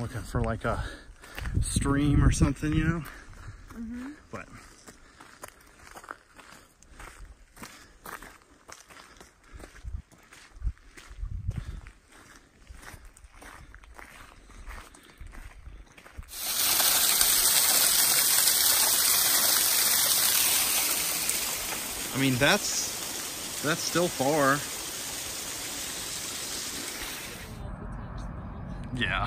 looking for like a stream or something, you know? But I mean, that's that's still far. Yeah.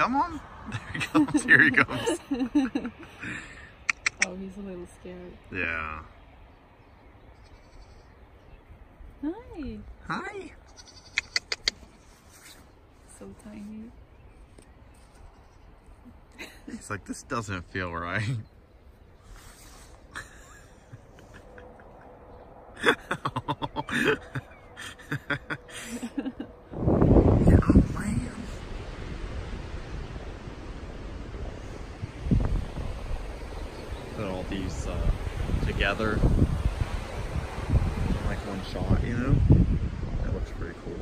Come on. There he comes. Here he comes. Oh, he's a little scared. Yeah. Hi. Hi. So tiny. He's like, this doesn't feel right. Yeah, oh man. Put all these uh, together in like one shot, you know? That looks pretty cool.